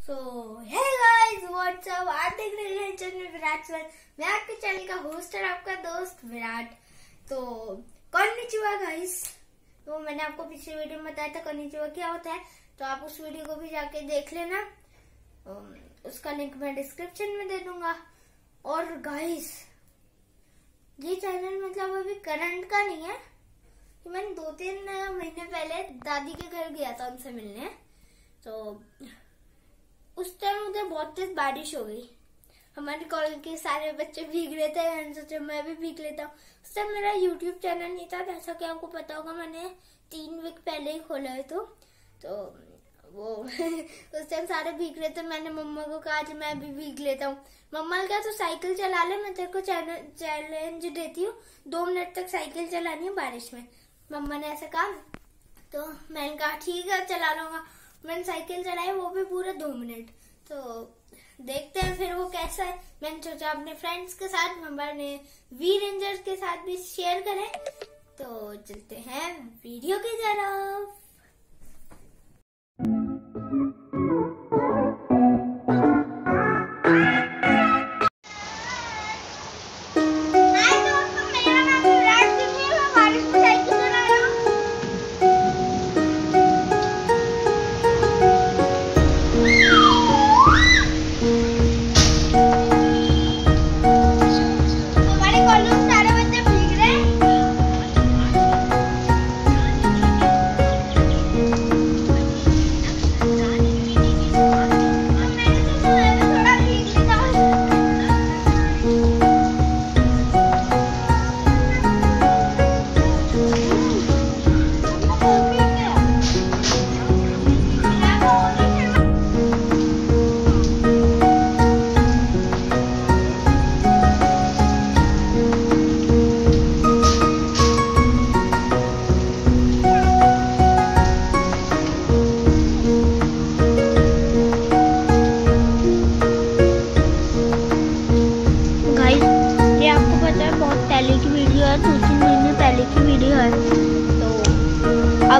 सो hey guys what's up आप देख रहे हैं चैनल विराट सर मैं आपके चैनल का होस्ट और आपका दोस्त विराट तो कॉन्निचुआ गाइस तो मैंने आपको पिछले वीडियो में बताया था कॉन्निचुआ क्या होता है। तो आप उस वीडियो को भी जाके देख लेना। उसका लिंक मैं डिस्क्रिप्शन में दे दूँगा। और गाइस ये चैनल मतलब अभी करंट का नहीं है। कि मैंने दो तीन महीने पहले दादी के घर गया था उनसे मिलने। तो बहुत तेज बारिश हो गई। हमारे कॉलेज के सारे बच्चे भीग रहे थे, मैंने मैं भी भीग लेता हूँ। टाइम मेरा यूट्यूब चैनल नहीं था, जैसा कि आपको पता होगा, मैंने तीन वीक पहले ही खोला है तो। तो वो उस टाइम सारे भीग रहे थे, मैंने मम्मा को कहा कि मैं भी भीग लेता हूँ। मम्मा ने कहा तो साइकिल चला ले, मैं तेरे को चैलेंज देती हूँ। दो मिनट तक साइकिल चलानी है बारिश में। मम्मा ने ऐसा कहा। तो मैंने कहा, ठीक है, चला लूँगा। मैंने साइकिल चलाई, वो भी पूरा दो मिनट तो देखते हैं फिर वो कैसा है। मैंने सोचा अपने फ्रेंड्स के साथ हमारे वी रेंजर्स के साथ भी शेयर करें। तो चलते हैं वीडियो की तरफ़।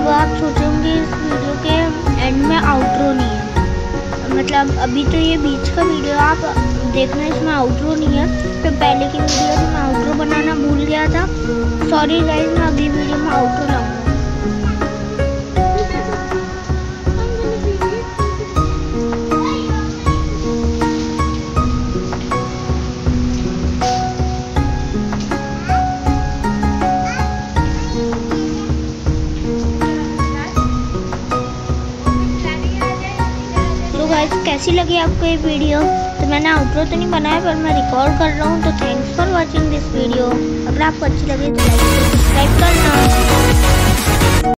अब आप सोचेंगे इस वीडियो के एंड में आउटरो नहीं है। मतलब अभी तो ये बीच का वीडियो आप देखना इसमें आउटरो नहीं है। तो पहले की वीडियो में आउटरो बनाना भूल गया था। सॉरी गाइज़ मैं अभी वीडियो में आउटरो गाइस कैसी लगी आपको ये वीडियो तो मैंने आउटरो तो नहीं बनाया, पर मैं रिकॉर्ड कर रहा हूँ तो thanks for watching this video अगर आपको अच्छी लगी तो लाइक सब्सक्राइब करना।